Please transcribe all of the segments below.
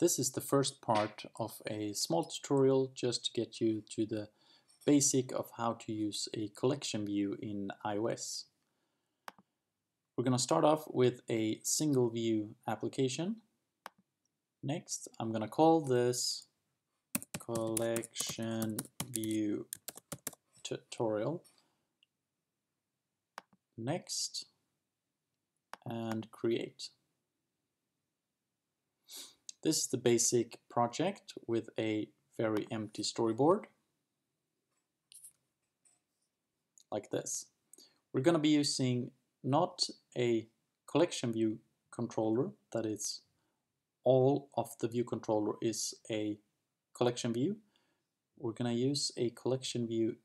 This is the first part of a small tutorial just to get you to the basic of how to use a collection view in iOS. We're going to start off with a single view application. Next, I'm going to call this collection view tutorial. Next, and create. This is the basic project with a very empty storyboard. Like this. We're going to be using not a collection view controller, that is all of the view controller is a collection view. We're going to use a collection view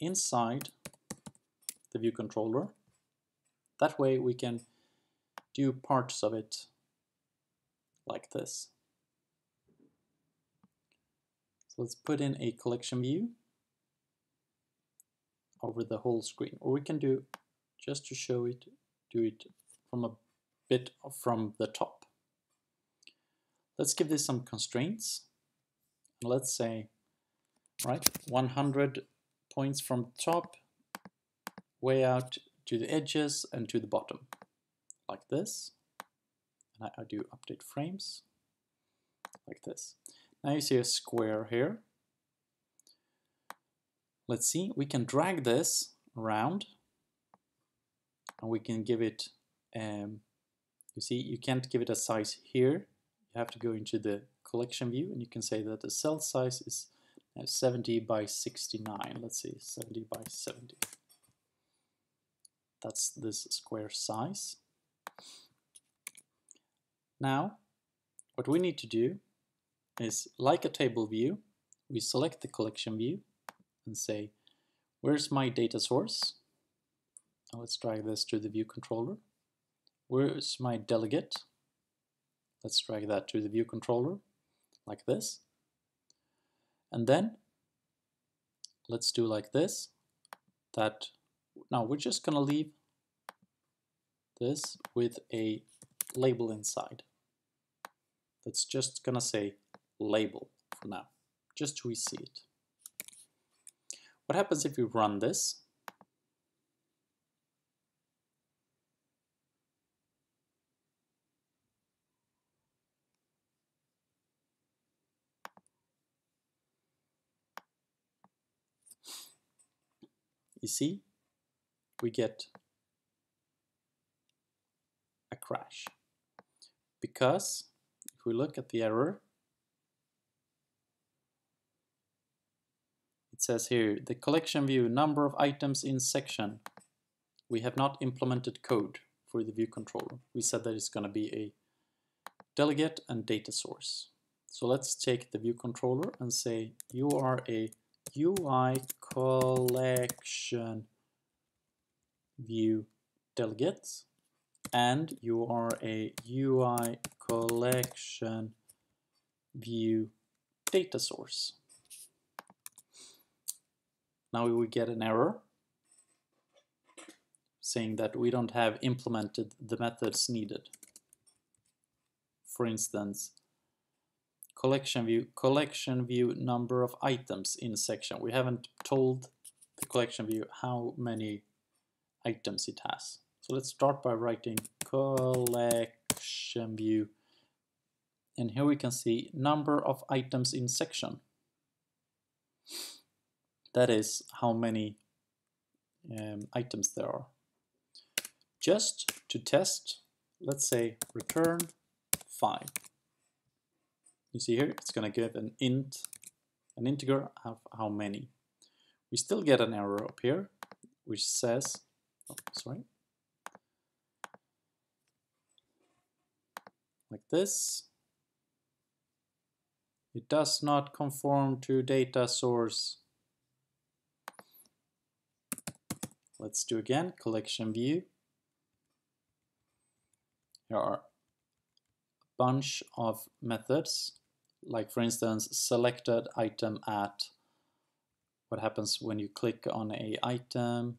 inside the view controller. That way we can do parts of it like this. So let's put in a collection view over the whole screen. Or we can do, just to show it, do it from a bit from the top. Let's give this some constraints. Let's say, right, 100 points from top, way out to the edges and to the bottom, like this and I, do update frames like this. Now you see a square here. Let's see, we can drag this around and we can give it, um, you see, you can't give it a size here. You have to go into the collection view and you can say that the cell size is 70 by 69. Let's see, 70 by 70. That's this square size. Now, what we need to do is, like a table view, we select the collection view and say, where's my data source? Now let's drag this to the view controller. Where's my delegate? Let's drag that to the view controller, like this. And then, let's do like this, that, now we're just gonna leave this with a label inside that's just gonna say label for now, just we see it. What happens if we run this? You see, we get a crash because we look at the error, it says here, the collection view number of items in section. We have not implemented code for the view controller. We said that it's going to be a delegate and data source. So let's take the view controller and say you are a UI collection view delegate and you are a UI collection view data source. Now we will get an error saying that we don't have implemented the methods needed. For instance, collection view, collection view number of items in section. We haven't told the collection view how many items it has. So let's start by writing collection view and here we can see number of items in section. That is how many um, items there are. Just to test, let's say return 5. You see here, it's going to give an int, an integer of how many. We still get an error up here, which says, oh, sorry, like this. It does not conform to data source. Let's do again, collection view. Here are a bunch of methods, like for instance, selected item at. What happens when you click on a item,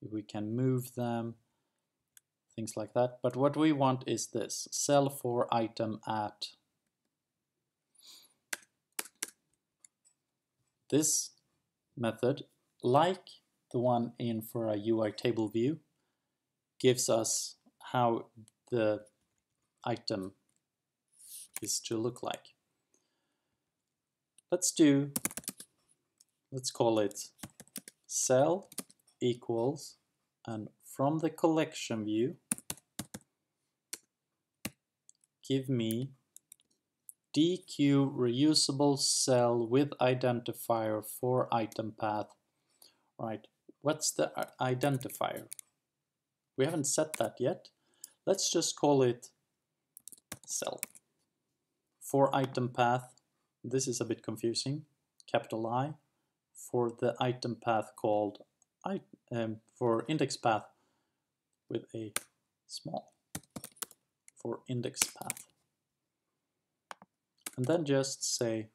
we can move them, things like that. But what we want is this, cell for item at this method, like the one in for a UI table view, gives us how the item is to look like. Let's do, let's call it cell equals, and from the collection view, give me dequeue reusable cell with identifier for item path. Right, what's the identifier? We haven't set that yet. Let's just call it cell. For item path, this is a bit confusing, capital I, for the item path called I, um, for index path with a small for index path. And then just say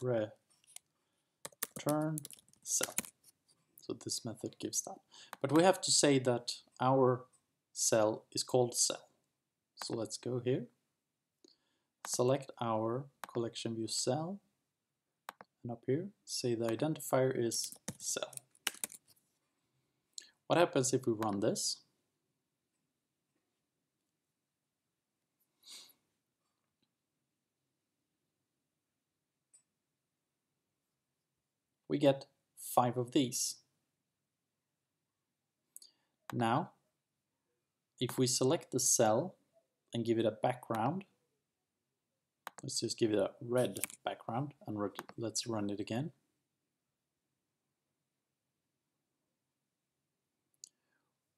return cell. So this method gives that. But we have to say that our cell is called cell. So let's go here, select our collection view cell, and up here say the identifier is cell. What happens if we run this? We get five of these. Now, if we select the cell and give it a background, let's just give it a red background and let's run it again.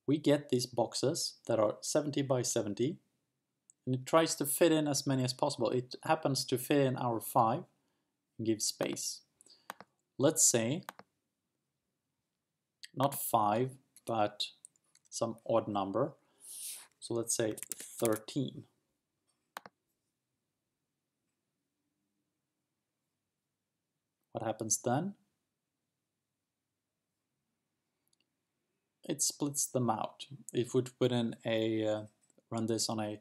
We get these boxes that are 70 by 70 and it tries to fit in as many as possible. It happens to fit in our 5 and give space. Let's say not 5 but some odd number. So let's say 13. What happens then? It splits them out. If we put in a uh, run this on a,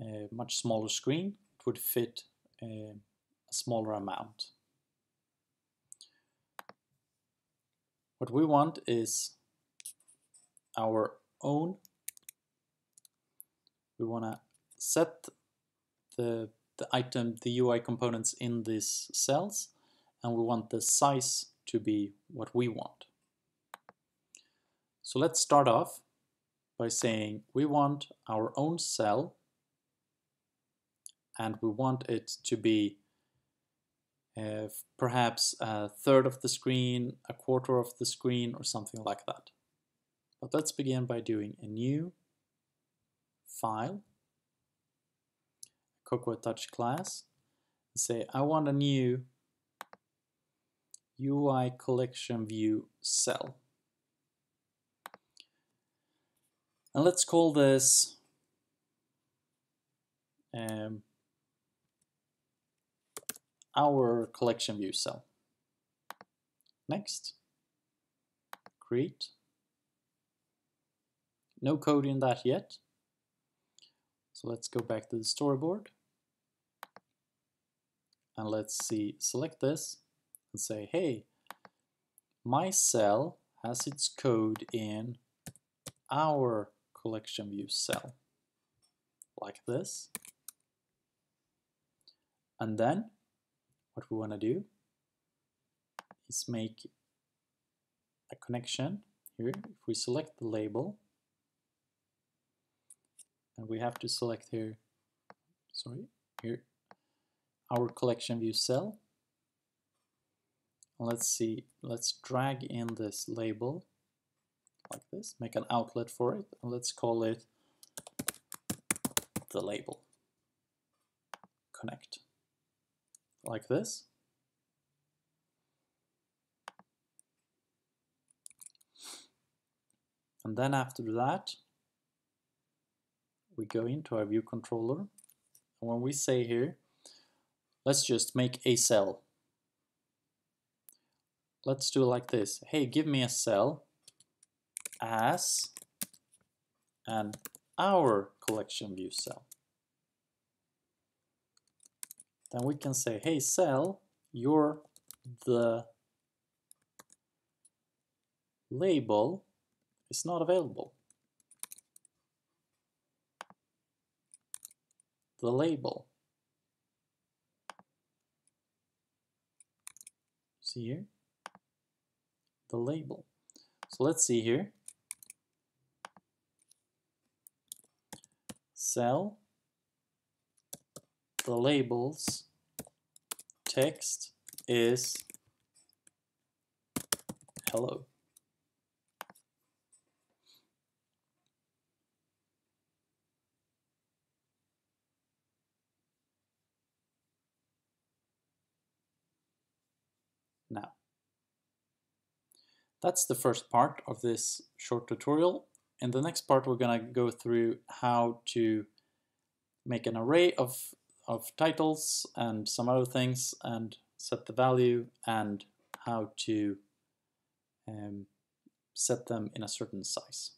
a, much smaller screen, it would fit a, a smaller amount. What we want is our own. We want to set the, the item, the UI components in these cells, and we want the size to be what we want. So let's start off by saying we want our own cell and we want it to be uh, perhaps a third of the screen, a quarter of the screen, or something like that. But let's begin by doing a new file, Cocoa Touch class, and say I want a new UI collection view cell. And let's call this um, our collection view cell. Next, create no code in that yet. So let's go back to the storyboard. And let's see, select this and say, hey, my cell has its code in our collection view cell, like this. And then what we want to do is make a connection here. If we select the label, and we have to select here, sorry, here, our collection view cell. Let's see, let's drag in this label like this, make an outlet for it, and let's call it the label. Connect. Like this. And then after that, we go into our view controller. And when we say here let's just make a cell. Let's do like this. Hey give me a cell as an our collection view cell then we can say hey cell your the label is not available. The label. See here? The label. So let's see here. Cell the labels text is hello. Now, that's the first part of this short tutorial. In the next part, we're going to go through how to make an array of, of titles and some other things and set the value and how to um, set them in a certain size.